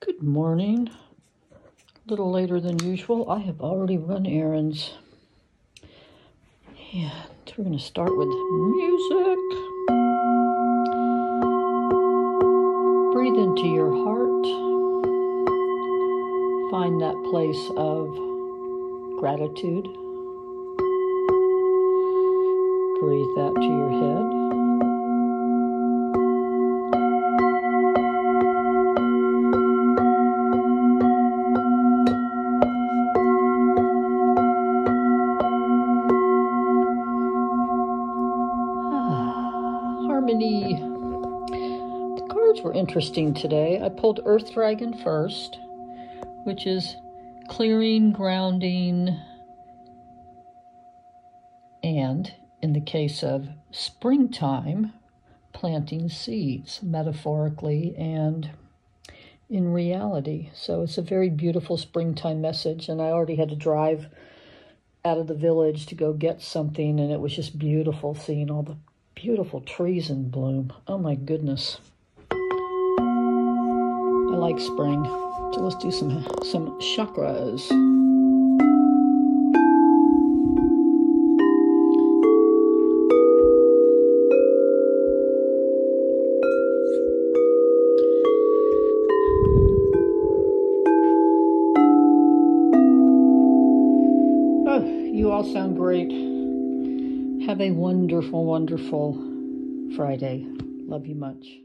Good morning. A little later than usual. I have already run errands. And we're going to start with music. Breathe into your heart. Find that place of gratitude. Breathe that to your head. Harmony. The cards were interesting today. I pulled Earth Dragon first, which is clearing, grounding, and in the case of springtime, planting seeds, metaphorically and in reality. So it's a very beautiful springtime message. And I already had to drive out of the village to go get something, and it was just beautiful seeing all the beautiful trees in bloom. Oh my goodness. I like spring. So let's do some some chakras. Oh, you all sound great. Have a wonderful, wonderful Friday. Love you much.